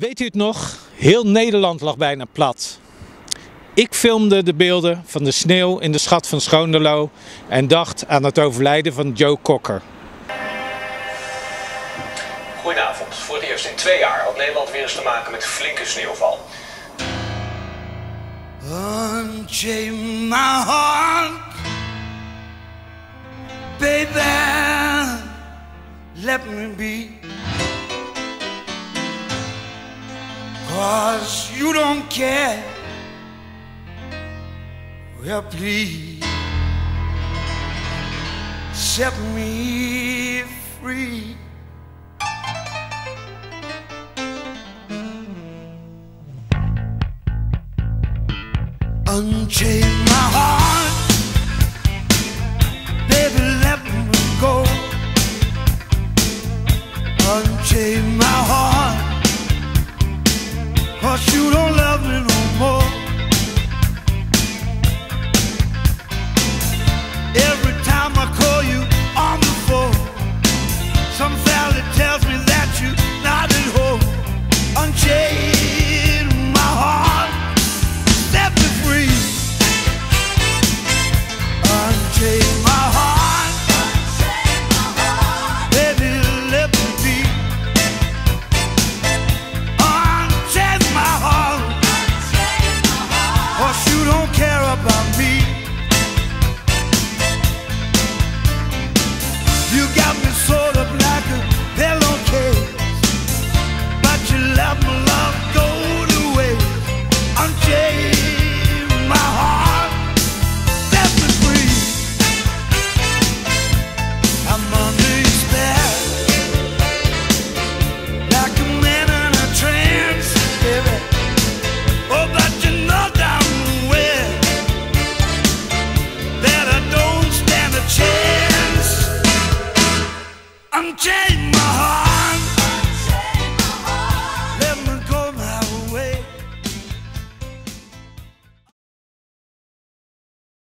Weet u het nog? Heel Nederland lag bijna plat. Ik filmde de beelden van de sneeuw in de schat van Schoonderlo en dacht aan het overlijden van Joe Cocker. Goedenavond. Voor het eerst in twee jaar had Nederland weer eens te maken met flinke sneeuwval. Unchain my heart, baby. Let me be. Cause you don't care. Well, please set me free. Unchain my heart, baby, let me go. Unchain my heart, cause you don't